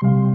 Hello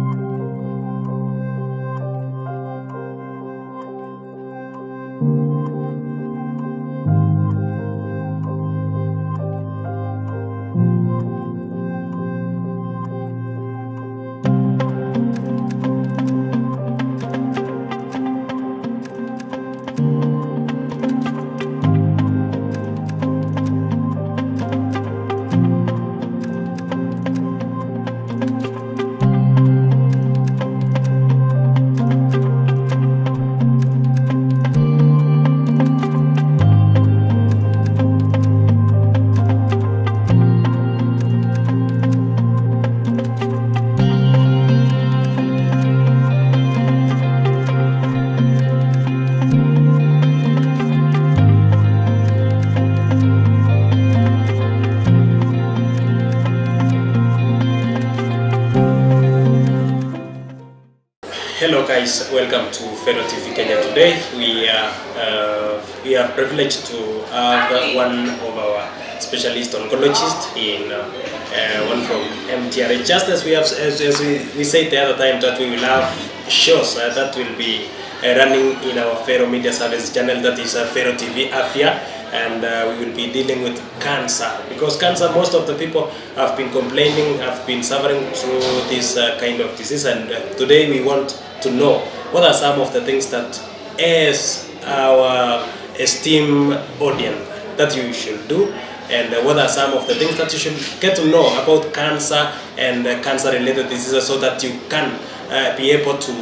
guys, welcome to Fero TV Kenya. Today we are uh, we are privileged to have one of our specialist oncologists in uh, uh, one from MTRH. Just as we have as, as we, we said the other time that we will have shows uh, that will be uh, running in our Fero Media Service channel that is uh, Fero TV Afia and uh, we will be dealing with cancer because cancer most of the people have been complaining have been suffering through this kind of disease and today we want to know what are some of the things that as our esteemed audience that you should do and what are some of the things that you should get to know about cancer and cancer related diseases so that you can uh, be able to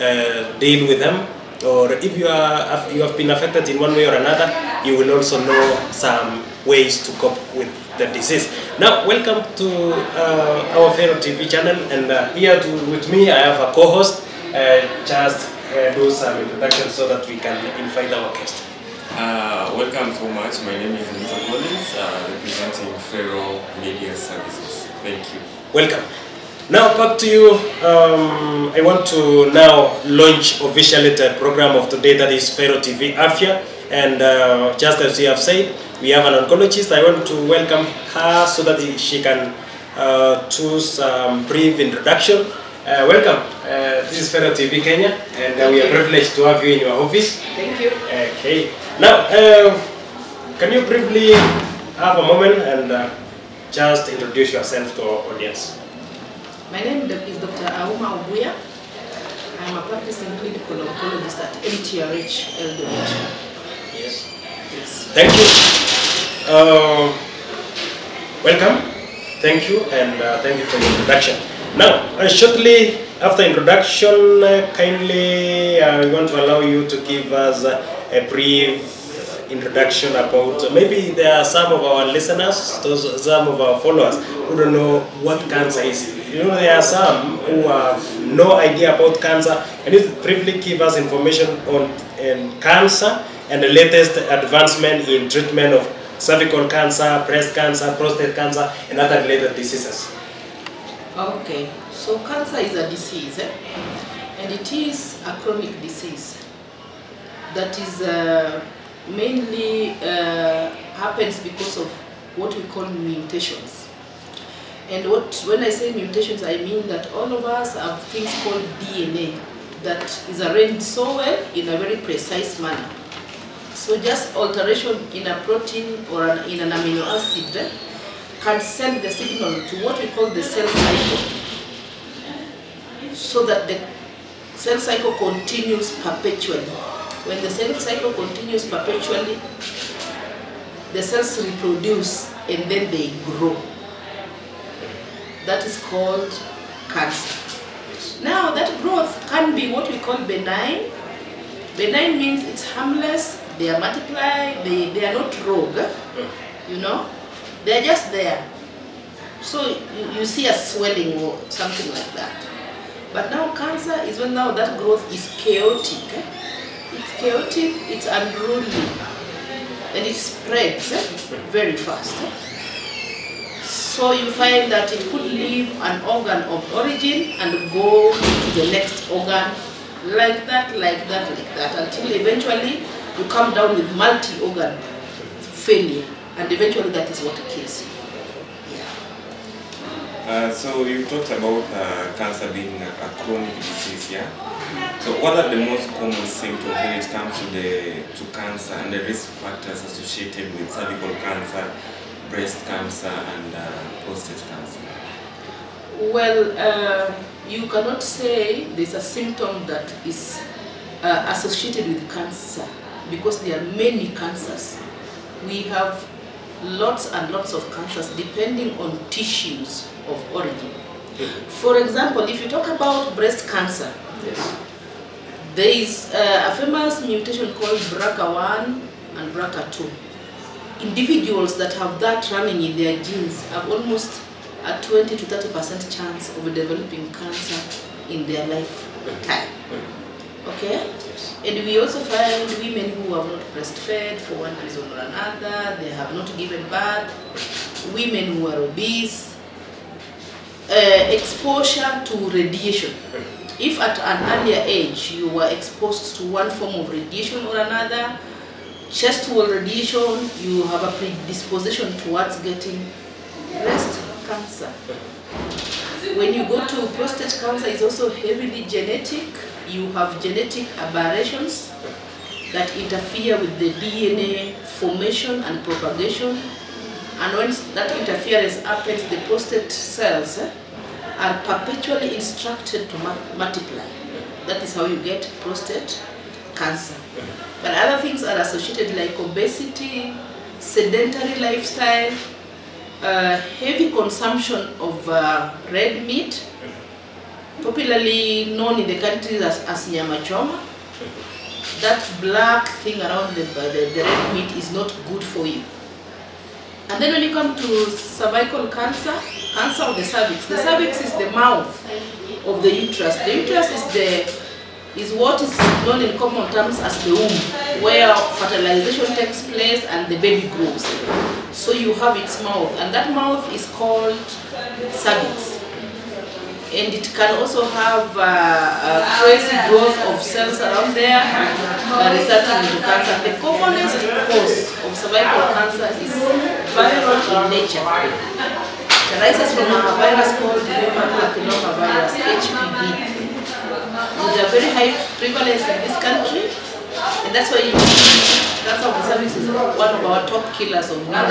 uh, deal with them. Or if you are you have been affected in one way or another you will also know some ways to cope with the disease. Now welcome to uh, our Fero TV channel and uh, here to, with me I have a co-host just uh, do some introduction so that we can invite our guest Uh, welcome so much. My name is Nito Collins, uh, representing Fero Media Services. Thank you. welcome now back to you um, I want to now launch officially the program of today that is Fero TV Afia and uh, just as we have said we have an oncologist I want to welcome her so that she can uh, choose some brief introduction uh, welcome uh, this is Fero TV Kenya and uh, we are privileged to have you in your office Thank you. Okay. Now, uh, can you briefly have a moment and uh, just introduce yourself to our audience? My name is Dr. Auma Obuya. I'm a practicing clinical oncologist at MTRH Eldoret. Yes. Yes. Thank you. Uh, welcome. Thank you, and uh, thank you for your introduction. Now, uh, shortly after introduction, uh, kindly uh, we want to allow you to give us uh, a brief introduction about maybe there are some of our listeners, those some of our followers who don't know what cancer is. You know, there are some who have no idea about cancer. Can you briefly give us information on cancer and the latest advancement in treatment of cervical cancer, breast cancer, prostate cancer, and other related diseases? Okay. So cancer is a disease, eh? and it is a chronic disease that is uh, mainly uh, happens because of what we call mutations. And what when I say mutations, I mean that all of us have things called DNA that is arranged so well in a very precise manner. So just alteration in a protein or in an amino acid eh, can send the signal to what we call the cell cycle so that the cell cycle continues perpetually. When the cell cycle continues perpetually, the cells reproduce and then they grow. That is called cancer. Now that growth can be what we call benign. Benign means it's harmless, they are multiply, they, they are not rogue, you know, they are just there. So you, you see a swelling or something like that. But now cancer is when now that growth is chaotic. eh? It's chaotic, it's unruly, and it spreads eh, very fast. eh? So you find that it could leave an organ of origin and go to the next organ like that, like that, like that, until eventually you come down with multi-organ failure, and eventually that is what kills you. Uh, so you talked about uh, cancer being a, a chronic disease, yeah? So what are the most common symptoms when it comes to the to cancer and the risk factors associated with cervical cancer, breast cancer, and uh, prostate cancer? Well, uh, you cannot say there's a symptom that is uh, associated with cancer because there are many cancers. We have lots and lots of cancers depending on tissues of origin. For example, if you talk about breast cancer, Yes. there is uh, a famous mutation called BRCA1 and BRCA2. Individuals that have that running in their genes have almost a 20 to 30 percent chance of developing cancer in their lifetime. Okay? Yes. And we also find women who have not breastfed for one reason or another, they have not given birth, women who are obese, uh, exposure to radiation. If at an earlier age you were exposed to one form of radiation or another, chest wall radiation, you have a predisposition towards getting breast cancer. When you go to prostate cancer, it's also heavily genetic. You have genetic aberrations that interfere with the DNA formation and propagation. And when that interference happens, the prostate cells eh, are perpetually instructed to multiply. That is how you get prostate cancer. But other things are associated like obesity, sedentary lifestyle, uh, heavy consumption of uh, red meat, popularly known in the country as, as nyama choma. That black thing around the, the, the red meat is not good for you. And then when you come to cervical cancer, cancer of the cervix, the cervix is the mouth of the uterus. The uterus is the is what is known in common terms as the womb, where fertilization takes place and the baby grows. So you have its mouth, and that mouth is called cervix. And it can also have uh, a crazy growth of cells around there, uh, resulting into cancer. The commonest cause of cervical cancer is viral in nature. It arises from a virus called human papilloma virus, HPV with a very high prevalence in this country, and that's why you of the cervix is one of our top killers of women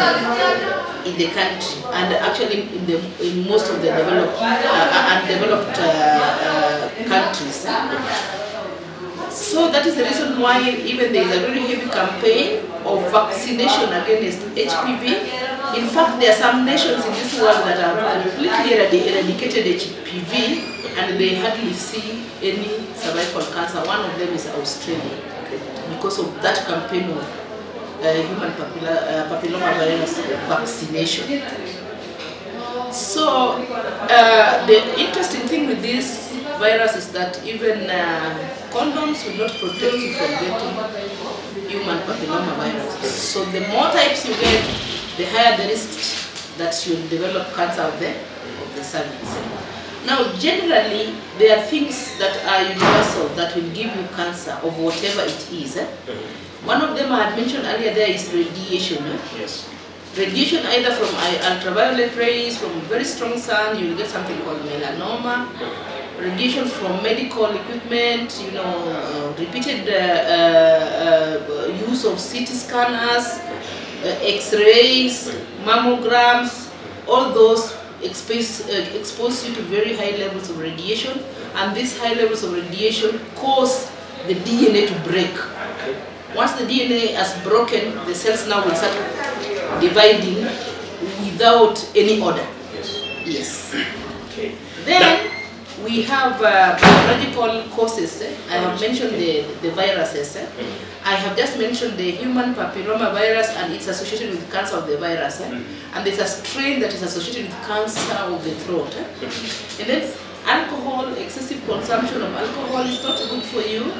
in the country, and actually in the in most of the developed uh, undeveloped uh, uh, countries. So that is the reason why even there is a very heavy campaign of vaccination against HPV. In fact, there are some nations in this world that have completely eradicated HPV and they hardly see any cervical cancer. One of them is Australia because of that campaign of uh, human papilla, uh, papilloma virus vaccination. So uh, the interesting thing with this virus is that even uh, condoms will not protect you from getting human papilloma virus. So the more types you get, the higher the risk that you'll develop cancer of the, of the cervix. Now, generally, there are things that are universal that will give you cancer of whatever it is. eh. One of them I had mentioned earlier there is radiation. eh. Yes. Radiation either from ultraviolet rays, from very strong sun, you will get something called melanoma. Radiation from medical equipment, you know, uh, repeated uh, uh, uh, use of CT scanners, uh, X-rays, mammograms, all those expose, uh, expose you to very high levels of radiation, and these high levels of radiation cause the DNA to break. Once the DNA has broken, the cells now will start dividing without any order. Yes. Yes. Okay. Then we have uh, biological causes. eh. I have mentioned the, the viruses. eh. I have just mentioned the human papilloma virus and it's associated with cancer of the virus. eh. And there's a strain that is associated with cancer of the throat. eh. And then alcohol, excessive consumption of alcohol is not good for you.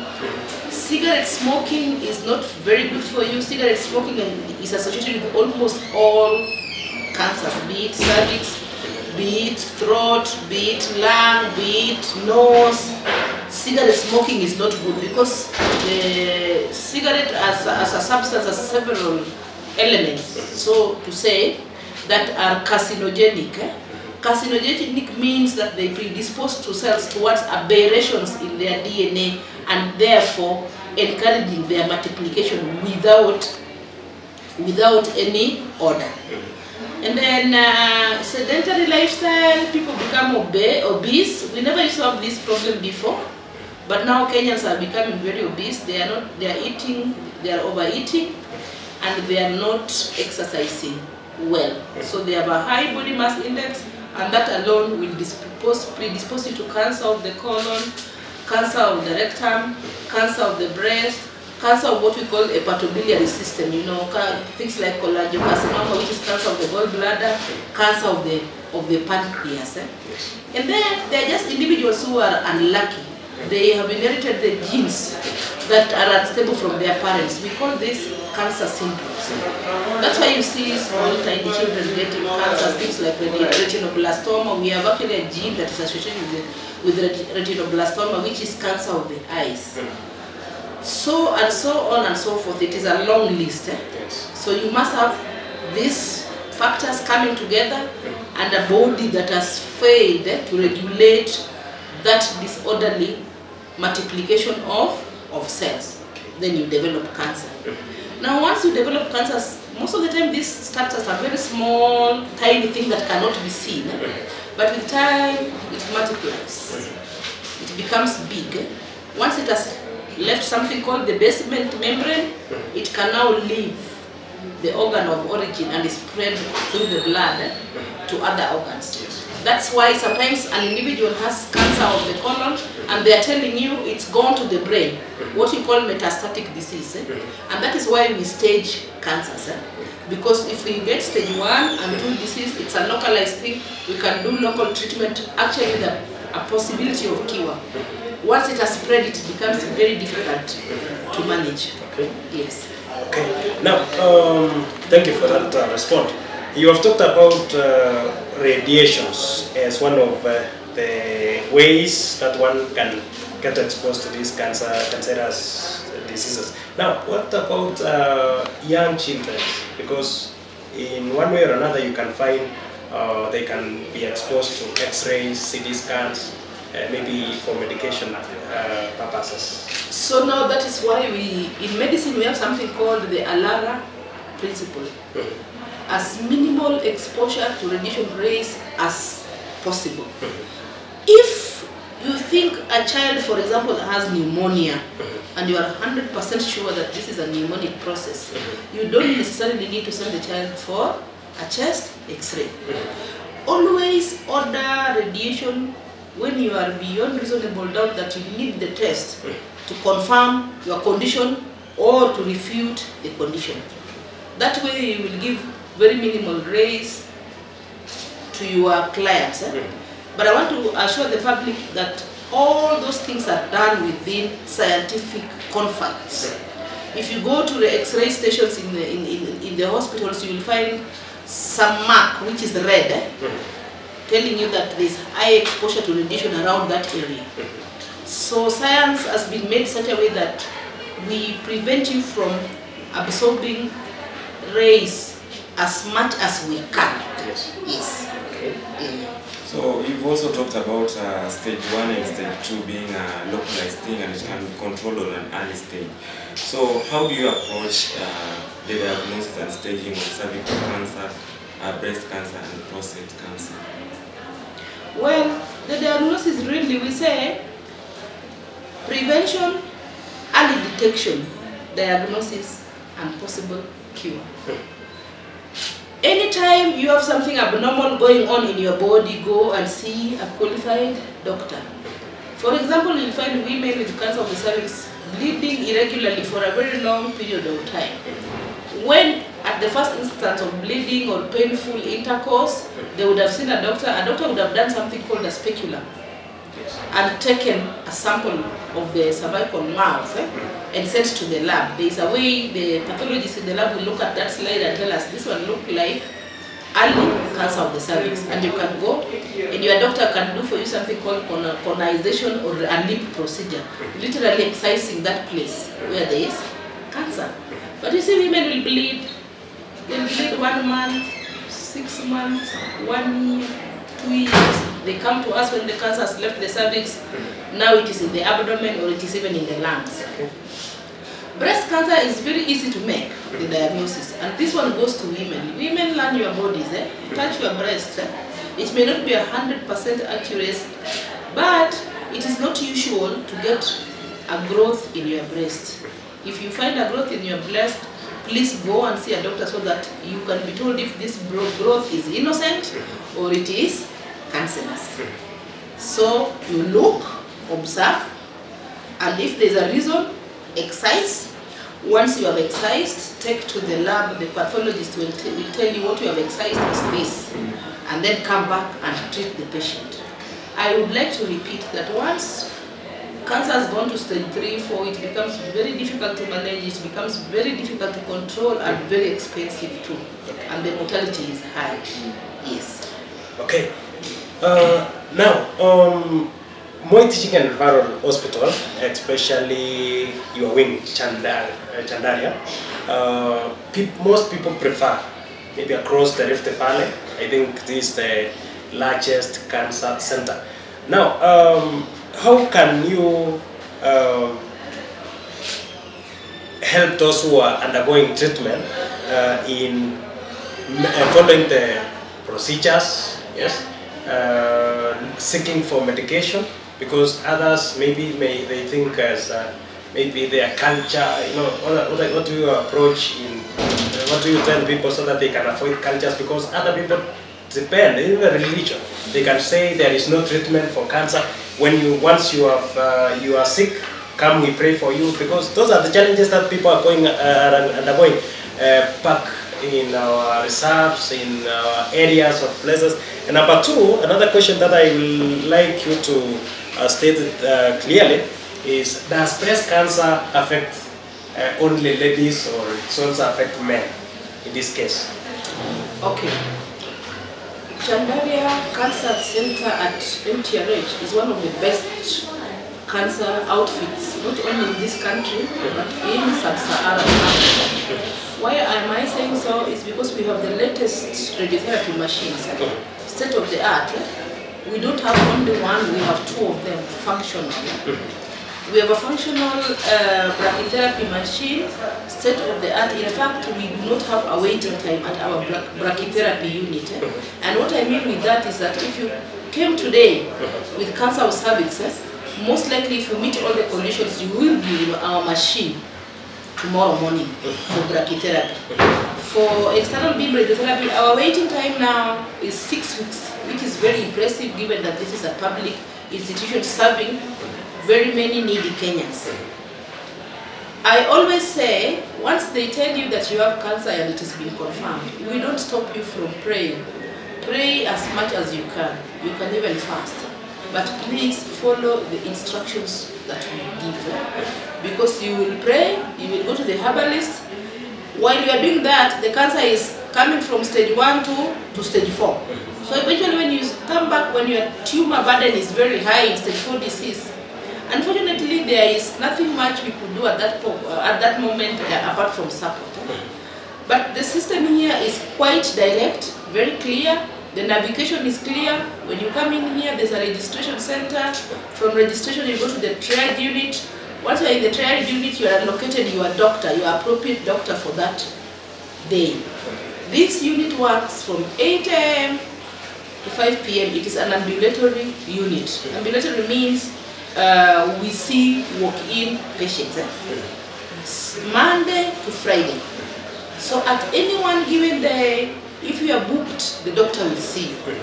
Cigarette smoking is not very good for you. Cigarette smoking is associated with almost all cancers, be it cervix, be it throat, be it lung, be it nose. Cigarette smoking is not good because the cigarette as a, as a substance has several elements, so to say, that are carcinogenic. eh. Carcinogenic means that they predispose to cells towards aberrations in their DNA and therefore encouraging their multiplication without without any order. And then uh, sedentary lifestyle, people become obese. We never have this problem before, but now Kenyans are becoming very obese. They are not. They are eating. They are overeating, and they are not exercising well. So they have a high body mass index, and that alone will dispose, predispose you to cancer of the colon, cancer of the rectum, cancer of the breast, cancer of what we call hepatobiliary system, you know, things like cholangiocarcinoma, which is cancer of the gallbladder, cancer of the of the pancreas. Eh? And then they're just individuals who are unlucky. They have inherited the genes that are unstable from their parents. We call this cancer syndromes. That's why you see small tiny children getting cancer, things like reti- retinoblastoma. We have actually a gene that is associated with, the, with retinoblastoma, which is cancer of the eyes. So and so on and so forth. It is a long list. Eh? Yes. So you must have these factors coming together and a body that has failed eh, to regulate that disorderly multiplication of, of cells. Then you develop cancer. Now once you develop cancers, most of the time these starts are very small, tiny thing that cannot be seen. But with time, it multiplies. It becomes big. Once it has left something called the basement membrane, it can now leave the organ of origin and is spread through the blood to other organs. That's why sometimes an individual has cancer of the colon and they are telling you it's gone to the brain, what you call metastatic disease. eh. And that is why we stage cancers. eh. Because if we get stage one and two disease, it's a localized thing, we can do local treatment, actually the, a possibility of cure. Once it has spread, it becomes very difficult to manage. Okay. Yes. Okay. Now, um, thank you for that uh, response. You have talked about uh, radiations as one of uh, the ways that one can get exposed to these cancer, cancerous diseases. Now, what about uh, young children? Because in one way or another, you can find uh, they can be exposed to X-rays, CT scans, uh, maybe for medication uh, purposes. So now that is why we, in medicine, we have something called the ALARA principle. As minimal exposure to radiation rays as possible. If you think a child, for example, has pneumonia, and you are 100% sure that this is a pneumonic process, you don't necessarily need to send the child for a chest x-ray. Always order radiation when you are beyond reasonable doubt that you need the test to confirm your condition or to refute the condition. That way you will give very minimal rays to your clients. eh? But I want to assure the public that all those things are done within scientific confines. If you go to the X-ray stations in the, in, in, in the hospitals, you will find some mark which is red, eh? telling you that there is high exposure to radiation around that area. So science has been made such a way that we prevent you from absorbing rays as much as we can. Yes. Yes. Okay. So you've also talked about uh, stage one and stage two being a localized thing and it can be controlled on an early stage. So how do you approach uh, the diagnosis and staging of cervical cancer, uh, breast cancer and prostate cancer? Well, the diagnosis really we say prevention, early detection, diagnosis, and possible cure. Anytime you have something abnormal going on in your body, go and see a qualified doctor. For example, you'll find women with cancer of the cervix bleeding irregularly for a very long period of time. When at the first instance of bleeding or painful intercourse, they would have seen a doctor, a doctor would have done something called a speculum. And taken a sample of the cervical mouth eh, and sent to the lab. There is a way the pathologist in the lab will look at that slide and tell us this one look like early cancer of the cervix and you can go and your doctor can do for you something called conization or a LEEP procedure, literally excising that place where there is cancer. But you see women will bleed, they'll bleed one month, six months, one year, two years. They come to us when the cancer has left the cervix. Now it is in the abdomen or it is even in the lungs. Breast cancer is very easy to make, the diagnosis. And this one goes to women. Women learn your bodies, eh? touch your breasts. Eh? It may not be 100% accurate, but it is not usual to get a growth in your breast. If you find a growth in your breast, please go and see a doctor so that you can be told if this growth is innocent or it is cancerous. So you look, observe, and if there's a reason, excise. Once you have excised, take to the lab. The pathologist will, will tell you what you have excised is this, and then come back and treat the patient. I would like to repeat that once cancer has gone to stage 3, 4, it becomes very difficult to manage, it becomes very difficult to control and very expensive too. And the mortality is high. Yes. Okay. Uh, now, um, Moi Teaching and Referral Hospital, especially your wing, Chandar, uh, Chandaria, uh, peop most people prefer, maybe across the Rift Valley, I think this is the largest cancer center. Now, um, how can you um, help those who are undergoing treatment uh, in uh, following the procedures, yes, uh, seeking for medication, because others maybe may they think as uh, maybe their culture, you know, what, what, do you approach in, uh, what do you tell people so that they can avoid cultures, because other people depend, even religion, they can say there is no treatment for cancer. When you, once you have, uh, you are sick, come we pray for you, because those are the challenges that people are going, uh, undergoing uh, back in our reserves, in our areas of places. And number two, another question that I will like you to uh, state it uh, clearly is, does breast cancer affect uh, only ladies or it also affect men in this case? Okay. Chandaria Cancer Center at MTRH is one of the best cancer outfits, not only in this country, but in sub-Saharan Africa. Why am I saying so? Is because we have the latest radiotherapy machines, state of the art. We don't have only one, we have two of them functional. We have a functional uh, brachytherapy machine, state of the art. In fact, we do not have a waiting time at our bra- brachytherapy unit. eh. And what I mean with that is that if you came today with cancer of cervix, eh, most likely if you meet all the conditions, you will be in our machine tomorrow morning for brachytherapy. For external beam radiotherapy, our waiting time now is six weeks, which is very impressive given that this is a public institution serving very many needy Kenyans. I always say, once they tell you that you have cancer and it has been confirmed, we don't stop you from praying. Pray as much as you can. You can even fast. But please follow the instructions that we give. eh? Because you will pray, you will go to the herbalist. While you are doing that, the cancer is coming from stage 1 to, to stage 4. So eventually when you come back, when your tumor burden is very high in stage 4 disease, Unfortunately, there is nothing much we could do at that, uh, at that moment uh, apart from support. But the system here is quite direct, very clear. The navigation is clear. When you come in here, there's a registration center. From registration, you go to the triage unit. Once you're in the triage unit, you are allocated your doctor, your appropriate doctor for that day. This unit works from 8 a.m. to 5 p.m. It is an ambulatory unit. Ambulatory means uh, we see walk-in patients. eh? Monday to Friday. So at any one given day, if you are booked, the doctor will see you.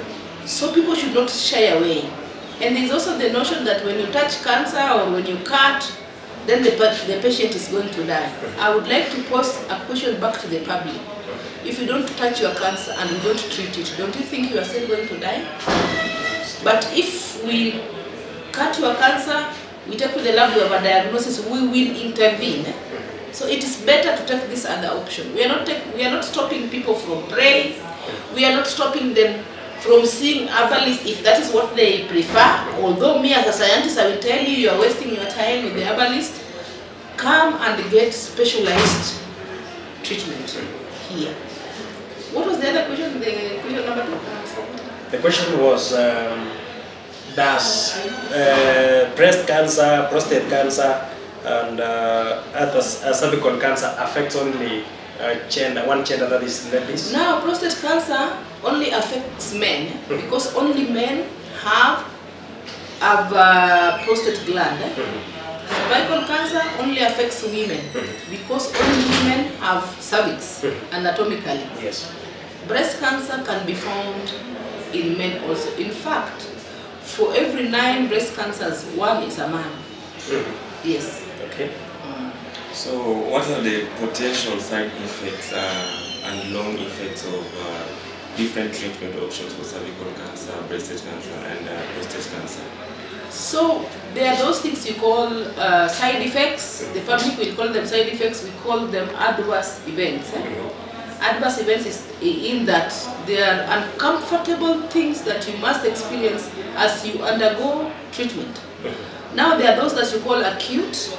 So people should not shy away. And there's also the notion that when you touch cancer or when you cut, then the, the patient is going to die. I would like to pose a question back to the public. If you don't touch your cancer and you don't treat it, don't you think you are still going to die? But if we cut your cancer, we take to the lab, we have a diagnosis, we will intervene. So it is better to take this other option. We are not take, we are not stopping people from praying. We are not stopping them from seeing herbalists if that is what they prefer. Although me as a scientist, I will tell you, you are wasting your time with the herbalist. Come and get specialized treatment here. What was the other question? The question number two? the question was, um, does uh, breast cancer, prostate cancer, and uh, uh, cervical cancer affects only uh, gender, one gender that is ladies? Now, prostate cancer only affects men because only men have have uh, prostate gland. eh? Cervical cancer only affects women because only women have cervix anatomically. Yes. Breast cancer can be found in men also. In fact, for every nine breast cancers, one is a man. Yes. Okay. So, what are the potential side effects uh, and long effects of uh, different treatment options for cervical cancer, breast cancer, and uh, prostate cancer? So there are those things you call uh, side effects. The public will call them side effects. We call them adverse events. eh? Adverse events is in that they are uncomfortable things that you must experience as you undergo treatment. Now there are those that you call acute.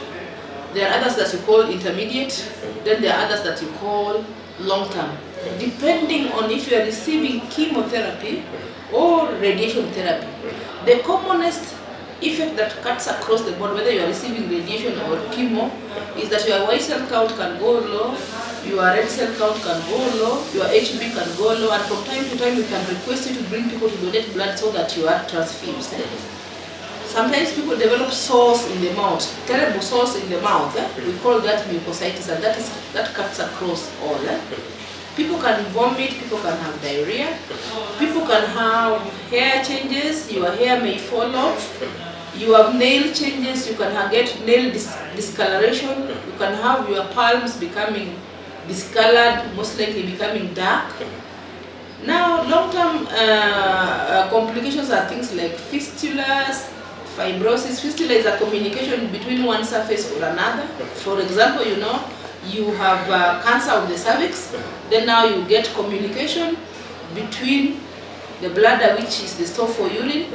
There are others that you call intermediate. Then there are others that you call long term. Depending on if you are receiving chemotherapy or radiation therapy. The commonest effect that cuts across the board, whether you are receiving radiation or chemo, is that your white cell count can go low, your red cell count can go low, your HB can go low, and from time to time we can request you to bring people to donate blood so that you are transfused. Sometimes people develop sores in the mouth, terrible sores in the mouth. eh? We call that mucositis, and that is that cuts across all. eh? People can vomit, people can have diarrhea, people can have hair changes, your hair may fall off, you have nail changes, you can get nail dis- discoloration, you can have your palms becoming discolored, most likely becoming dark. Now, long-term uh, uh, complications are things like fistulas, fibrosis. Fistula is a communication between one surface or another. For example, you know, you have uh, cancer of the cervix, then now you get communication between the bladder, which is the store for urine,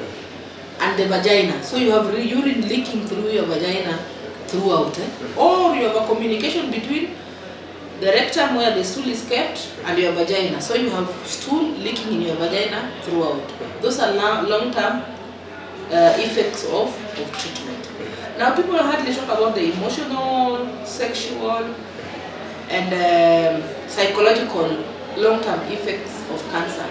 and the vagina. So you have urine leaking through your vagina throughout. Eh? Or you have a communication between the rectum where the stool is kept and your vagina. So you have stool leaking in your vagina throughout. Those are long- long-term uh, effects of, of treatment. Now people hardly talk about the emotional, sexual, and um, psychological long-term effects of cancer.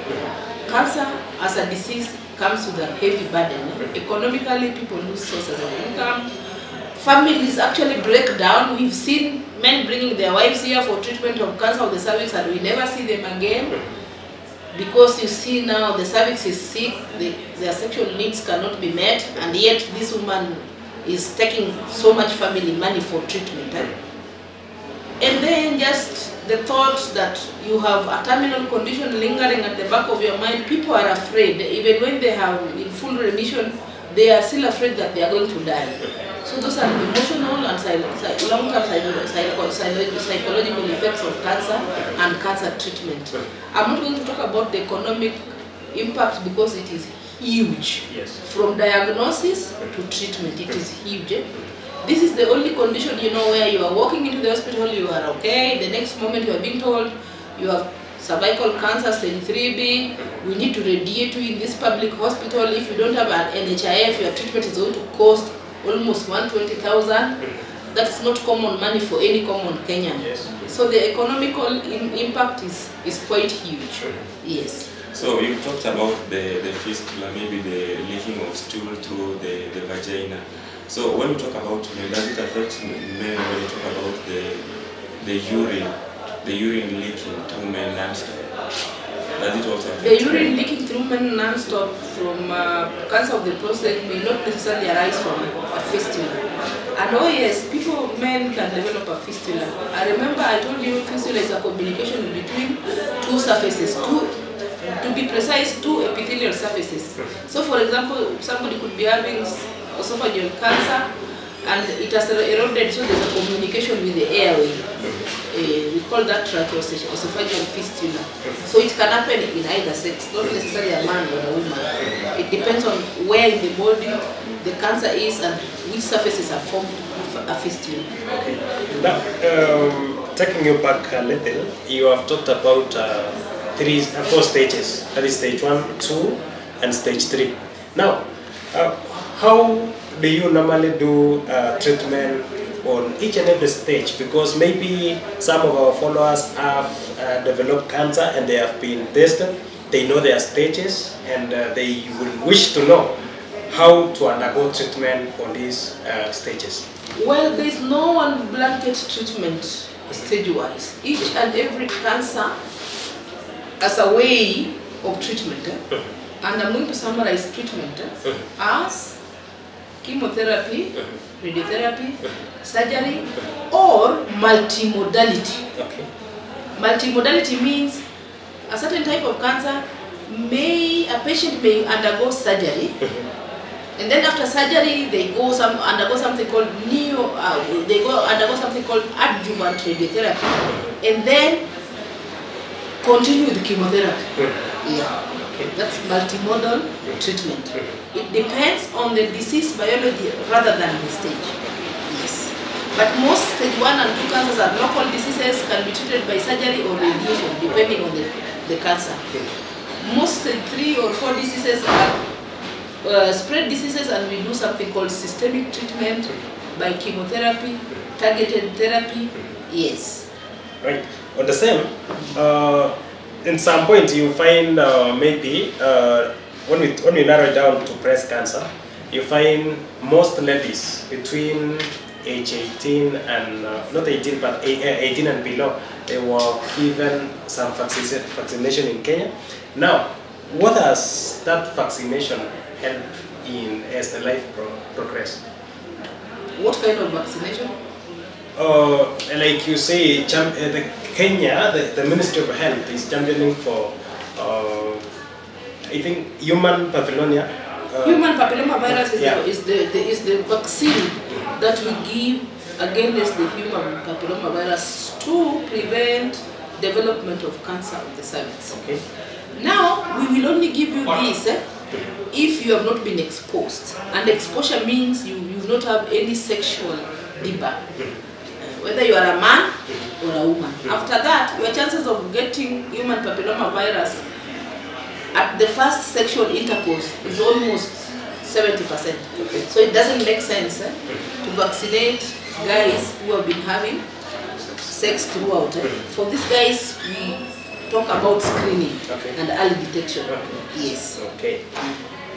Cancer as a disease comes with a heavy burden. Economically, people lose sources of income. Families actually break down. We've seen men bringing their wives here for treatment of cancer of the cervix and we never see them again. Because you see now the cervix is sick, the, their sexual needs cannot be met, and yet this woman is taking so much family money for treatment. eh? And then just the thought that you have a terminal condition lingering at the back of your mind, people are afraid, even when they have in full remission, they are still afraid that they are going to die. So those are emotional and long-term psycho- psycho- psycho- psychological effects of cancer and cancer treatment. I'm not going to talk about the economic impact because it is huge. Yes. From diagnosis to treatment, it is huge. eh? This is the only condition, you know, where you are walking into the hospital, you are okay. The next moment you are being told you have cervical cancer stage 3B. We need to radiate you in this public hospital. If you don't have an NHIF, your treatment is going to cost almost 120,000. That's not common money for any common Kenyan. Yes. So the economical im- impact is, is quite huge. Yes. So you talked about the, the fistula, maybe the leaking of stool through the, the vagina. So when we talk about men, does it affect men when you talk about the the urine, the urine leaking through men non-stop? Does it also The urine leaking through men non-stop from uh, cancer of the prostate may not necessarily arise from a fistula. And oh yes, people, men can develop a fistula. I remember I told you fistula is a communication between two surfaces, two, to be precise, two epithelial surfaces. So for example, somebody could be having esophageal cancer and it has eroded, so there's a communication with the airway. Uh, we call that tracheoesophageal fistula. So it can happen in either sex, not necessarily a man or a woman. It depends on where in the body the cancer is and which surfaces are formed of a fistula. Okay. Now, um, taking you back a little, you have talked about uh, three, uh, four stages. That is stage one, two, and stage 3. Now, uh, how do you normally do uh, treatment on each and every stage? Because maybe some of our followers have uh, developed cancer and they have been tested, they know their stages, and uh, they will wish to know how to undergo treatment on these uh, stages. Well, there is no one blanket treatment stage-wise. Each and every cancer as a way of treatment. eh, And I'm going to summarize treatment eh, as chemotherapy, radiotherapy, surgery, or multimodality. Okay. Multimodality means a certain type of cancer may a patient may undergo surgery and then after surgery they go some undergo something called neo uh, they go undergo something called adjuvant radiotherapy and then continue with chemotherapy yeah that's multimodal treatment. It depends on the disease biology rather than the stage. Yes. But most stage 1 and 2 cancers are local diseases can be treated by surgery or radiation depending on the, the cancer. Most stage 3 or 4 diseases are uh, spread diseases and we do something called systemic treatment by chemotherapy, targeted therapy. Yes. Right. On the same, uh, in some point you find uh, maybe uh, when we when we narrow it down to breast cancer, you find most ladies between age 18 and uh, not 18 but uh, 18 and below, they were given some vaccination in Kenya. Now, what does that vaccination help in as the life pro- progress? What kind of vaccination? uh, like you say, uh, the Kenya, the, the Ministry of Health is championing for, uh, I think, human papillonia. Uh, Human papilloma virus is, Yeah. the, is, the, the, is the vaccine that we give against the human papilloma virus to prevent development of cancer of the cervix. Okay. Now, we will only give you this eh, if you have not been exposed. And exposure means you you not have any sexual debut. Whether you are a man or a woman. After that, your chances of getting human papilloma virus at the first sexual intercourse is almost 70%. So it doesn't make sense eh, to vaccinate guys who have been having sex throughout. eh. For these guys, we talk about screening Okay. and early detection. Okay. Yes. Okay.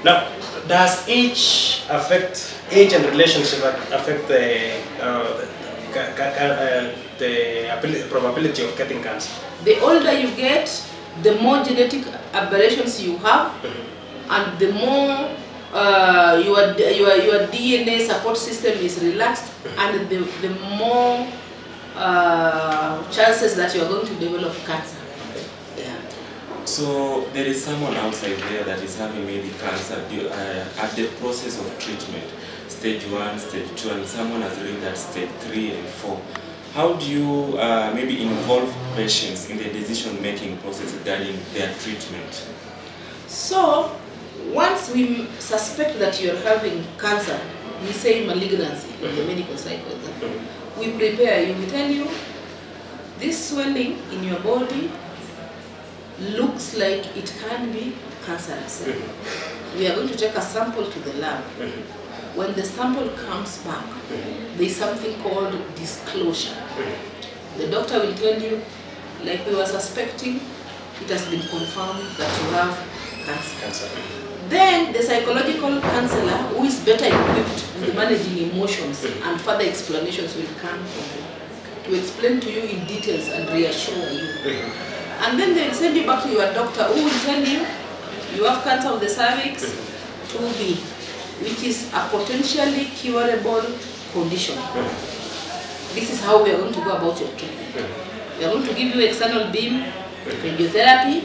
Now, does age affect age and relationship affect the uh, uh, the ability, probability of getting cancer? The older you get, the more genetic aberrations you have, and the more uh, your, your, your DNA support system is relaxed, and the, the more uh, chances that you are going to develop cancer. Yeah. So there is someone outside there that is having maybe cancer do- uh, at the process of treatment, stage one, stage two, and someone has reached that stage three and four. How do you uh, maybe involve patients in the decision-making process regarding their treatment? So, once we suspect that you are having cancer, we say malignancy in the medical cycle. We prepare you, we tell you this swelling in your body looks like it can be cancerous. We are going to take a sample to the lab. When the sample comes back, there is something called disclosure. The doctor will tell you, like we were suspecting, it has been confirmed that you have cancer. Cancer. Then the psychological counselor, who is better equipped with managing emotions and further explanations, will come to explain to you in details and reassure you. And then they'll send you back to your doctor, who will tell you you have cancer of the cervix 2B, which is a potentially curable condition. This is how we are going to go about your treatment. We are going to give you external beam radiotherapy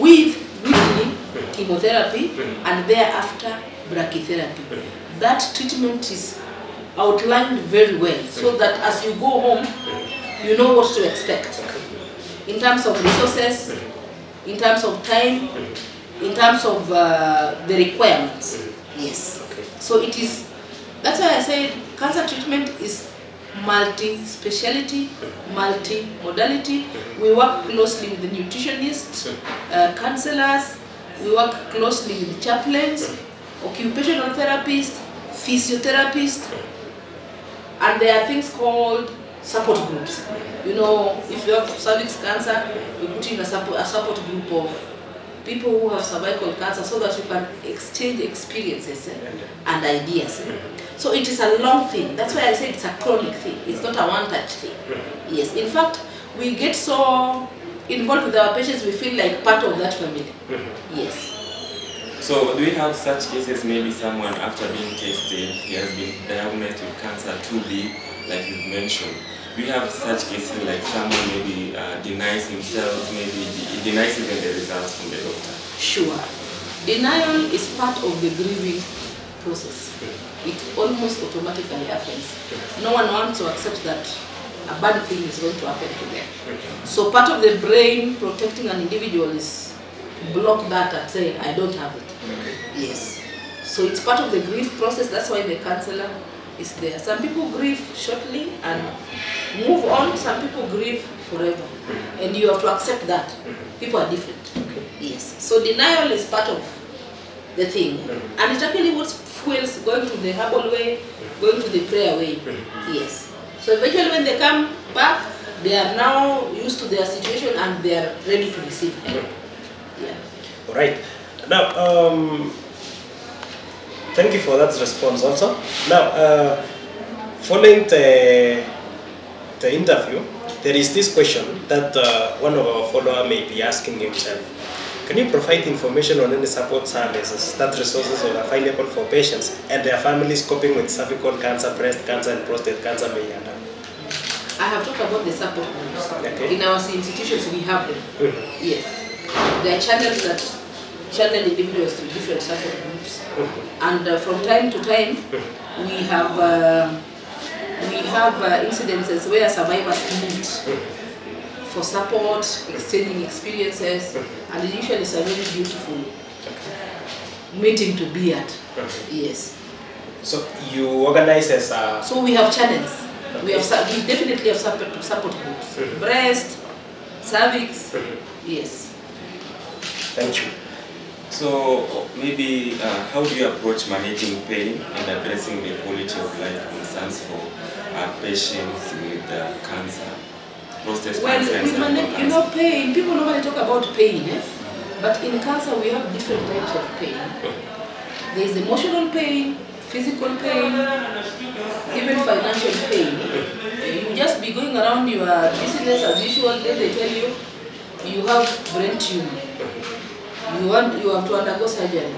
with weekly chemotherapy and thereafter brachytherapy. That treatment is outlined very well so that as you go home, you know what to expect in terms of resources, in terms of time, in terms of uh, the requirements. Yes. Okay. So it is, that's why I said cancer treatment is multi-speciality, mm-hmm. multi-modality. Mm-hmm. We work closely with the nutritionists, mm-hmm. uh, counselors, We work closely with chaplains, occupational therapists, physiotherapists, and there are things called support groups. You know, if you have cervix cancer, we put in a support, a support group of people who have cervical cancer so that you can exchange experiences eh, and ideas. eh. So it is a long thing. That's why I say it's a chronic thing. It's not a one-touch thing. Yes. In fact, we get so involved with our patients, we feel like part of that family. Yes. So do we have such cases, maybe someone after being tested, he has been diagnosed with cancer 2B, like you've mentioned. We have such cases like someone maybe uh, denies himself, maybe he denies even the results from the doctor. Sure. Denial is part of the grieving process. It almost automatically happens. No one wants to accept that a bad thing is going to happen to them. So part of the brain protecting an individual is block that and say, I don't have it. Yes. So it's part of the grief process. That's why the counselor is there. Some people grieve shortly and move on. Some people grieve forever. And you have to accept that. People are different. Yes. So denial is part of the thing. And it's actually what fuels going to the herbal way, going to the prayer way. Yes. So eventually when they come back, they are now used to their situation and they are ready to receive help. Yeah. All right. Now, um, thank you for that response also. Now, uh, following the, the interview, there is this question that uh, one of our follower may be asking himself. Can you provide information on any support services that resources are available for patients and their families coping with cervical cancer, breast cancer, and prostate cancer may have? I have talked about the support groups. Okay. In our institutions, we have them. Mhm. Yes. There are channels that channel individuals to different support groups. And uh, from time to time, we have uh, we have uh, incidences where survivors meet for support, exchanging experiences, and it usually is a very beautiful meeting to be at. Yes. So you organize as a So we have channels. We have we definitely have support support groups. Mhm. Breast, cervix. Yes. thank you. So maybe uh, how do you approach managing pain and addressing the quality of life concerns for uh, patients with uh, cancer, prostate Well, cancer we manage, you know, pain. People normally talk about pain, eh? but in cancer we have different types of pain. There is emotional pain, physical pain, even financial pain. You just be going around your business as usual. Then they tell you you have brain tumor. You want you have to undergo surgery.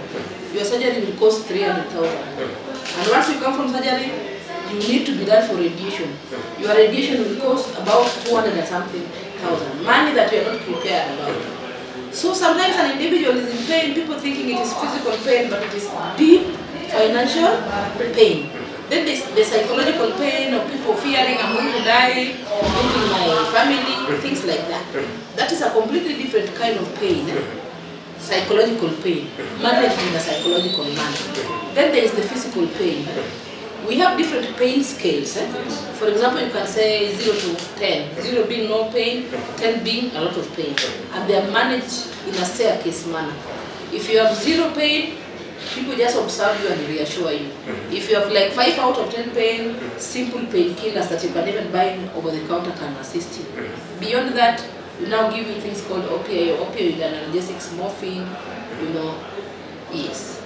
Your surgery will cost three hundred thousand. And once you come from surgery, you need to be done for radiation. Your radiation will cost about 200 and something thousand. Money that you are not prepared about. So sometimes an individual is in pain, people thinking it is physical pain, but it is deep financial pain. Then there's the psychological pain of people fearing I'm going to die, leaving my family, things like that. That is a completely different kind of pain. Psychological pain, managed in a psychological manner. Then there is the physical pain. We have different pain scales. Eh? For example, you can say 0 to 10. 0 being no pain, 10 being a lot of pain. And they are managed in a staircase manner. If you have 0 pain, people just observe you and reassure you. If you have like 5 out of 10 pain, simple painkillers that you can even buy over the counter can assist you. Beyond that, we now give you things called opioid, opioid analgesics, morphine, you know, yes,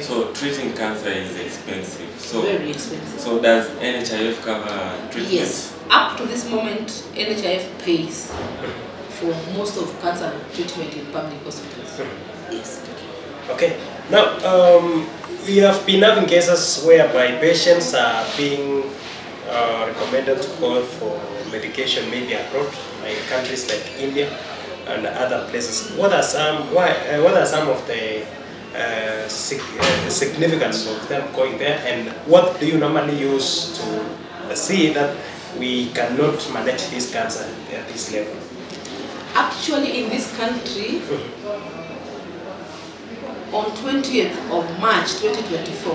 So treating cancer is expensive. So very expensive. so does NHIF cover treatment? Yes, up to this moment, NHIF pays for most of cancer treatment in public hospitals. Yes. Okay. Now, um, we have been having cases whereby patients are being uh, recommended to call for medication maybe abroad, like countries like India and other places. What are some why? Uh, what are some of the uh, sig- uh, significance of them going there, and what do you normally use to see that we cannot manage this cancer at this level? Actually, in this country, on 20th of March 2024,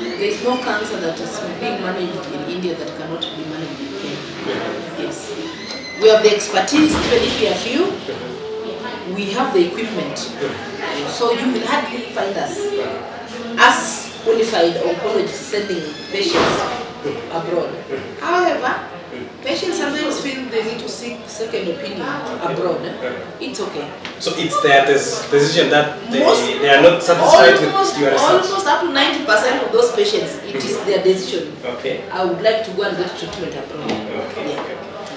there is no cancer that is being managed in India that cannot be managed. Yes. We have the expertise, even if we are few, we have the equipment. So you will hardly find us as qualified oncologists sending patients abroad. However, patients sometimes feel they need to seek second opinion abroad. It's okay. So it's their decision that they, Most- they are not satisfied almost, with your almost up to 90% of those patients, it is their decision. Okay. I would like to go and get treatment abroad.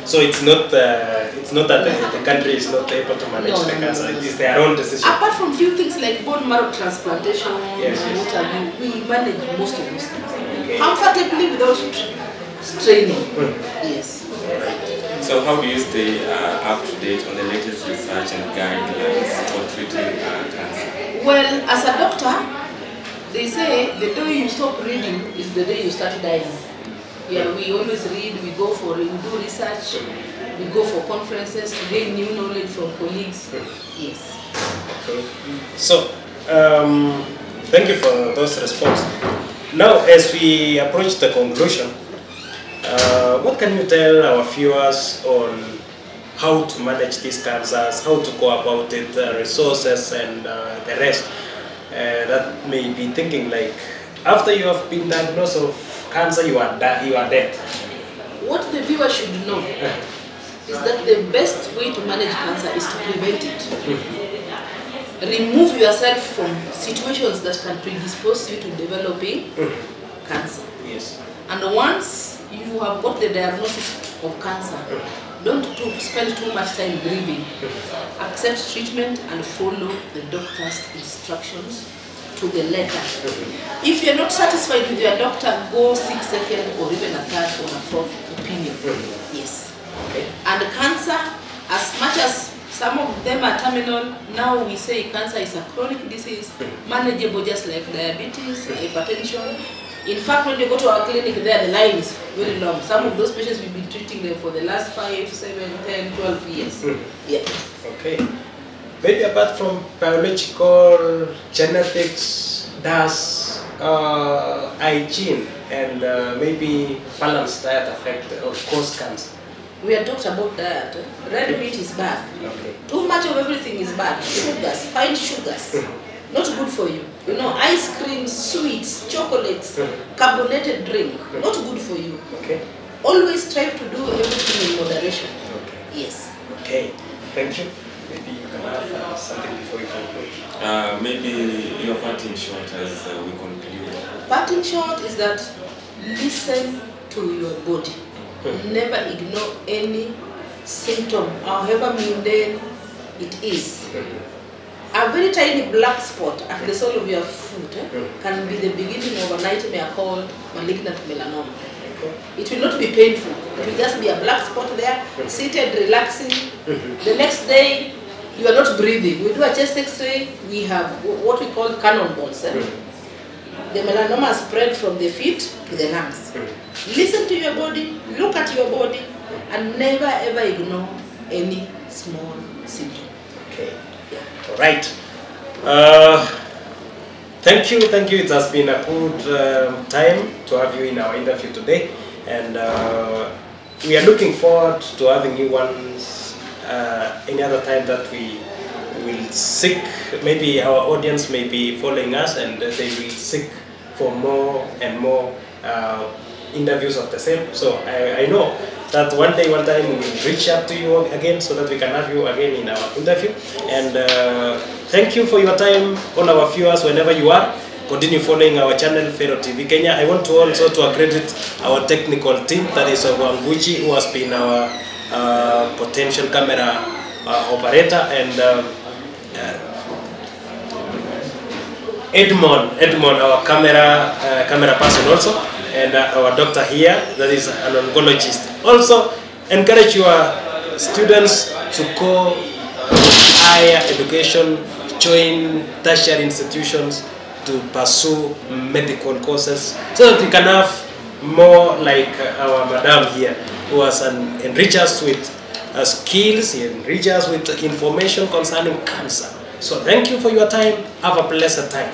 Okay. Yeah. So it's not uh, it's not that the, the country is not able to manage No, the no, no, cancer. no, no. is their own decision. Apart from few things like bone marrow transplantation Yes, yes. what have you, we manage most of those things Okay. comfortably without tr- straining. Yes. So how do you stay uh, up to date on the latest research and guidelines for treating uh, cancer? Well, as a doctor, they say the day you stop reading is the day you start dying. Yeah, we always read, we go for, we do research, we go for conferences to gain new knowledge from colleagues. Yes. So um, thank you for those responses. Now, as we approach the conclusion, uh, what can you tell our viewers on how to manage these cancers, how to go about it, uh, resources, and uh, the rest? Uh, that may be thinking like after you have been diagnosed of cancer, you are you are dead. What the viewer should know is that the best way to manage cancer is to prevent it. Remove yourself from situations that can predispose you to developing cancer. Yes. And once you have got the diagnosis of cancer, don't to spend too much time grieving. Accept treatment and follow the doctor's instructions to the letter. If you're not satisfied with your doctor, go seek second or even a third or a fourth opinion. Yes. Okay. And cancer, as much as some of them are terminal, now we say cancer is a chronic disease, manageable just like diabetes, hypertension. In fact, when you go to our clinic there, the line is very long. Some of those patients, we've been treating them for the last 5, 7, 10, 12 years. Hmm. Yeah. Okay. Maybe apart from biological genetics, does uh, hygiene and uh, maybe balanced diet affect or cause cancer? We had talked about that. Red meat is bad. Okay. Too much of everything is bad. Sugars, fine sugars, not good for you. You know, ice cream, sweets, chocolates, carbonated drink, not good for you. Okay. Always try to do everything in moderation. Okay. Yes. Okay. Thank you. Maybe you can add uh, something before we conclude. Uh, maybe your parting shot as uh, we conclude. Parting shot is that listen to your body. Never ignore any symptom, however mundane it is. A very tiny black spot at the sole of your foot eh, can be the beginning of a nightmare called malignant melanoma. It will not be painful. It will just be a black spot there, seated, relaxing. The next day, you are not breathing. We do a chest X-ray. We have what we call cannonballs. Eh? The melanoma spread from the feet to the lungs. Listen to your body, look at your body, and never ever ignore any small symptom. Okay. All right. Uh, thank you, thank you. It has been a good um, time to have you in our interview today, and uh, we are looking forward to having you once uh, any other time that we will seek. Maybe our audience may be following us, and they will seek for more and more uh, interviews of the same. So I, I know that one day, one time, we will reach out to you again so that we can have you again in our interview. And uh, thank you for your time, all our viewers, whenever you are. Continue following our channel, Fero TV Kenya. I want to also to accredit our technical team, that is Wanguchi, who has been our uh, potential camera uh, operator, and um, Edmond, Edmond, our camera uh, camera person also, and uh, our doctor here, that is an oncologist. Also, encourage your students to go higher education, join tertiary institutions to pursue medical courses, so that we can have more like uh, our madam here, who has an, enrich us with uh, skills, enriched us with information concerning cancer. So thank you for your time. Have a blessed time.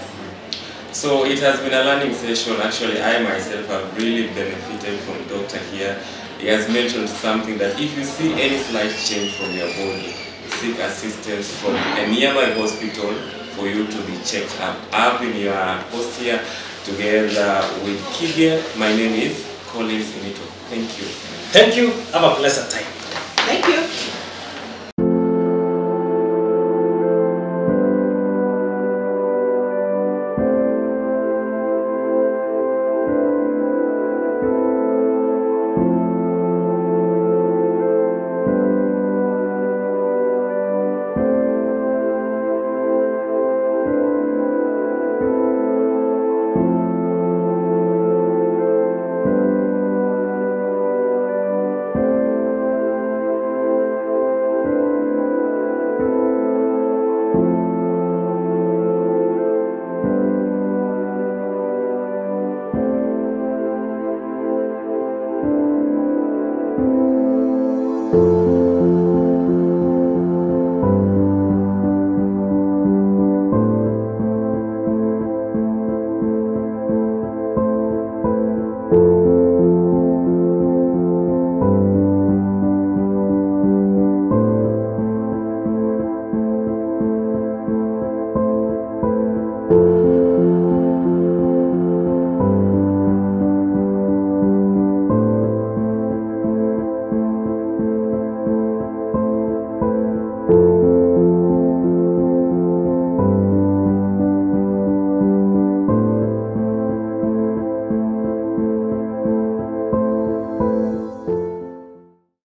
So it has been a learning session. Actually, I myself have really benefited from Doctor here. He has mentioned something that if you see any slight change from your body, seek assistance from a nearby hospital for you to be checked up. I've been your host here together with Kidia. My name is Collins Inito. Thank you. Thank you. Have a pleasant time. Thank you.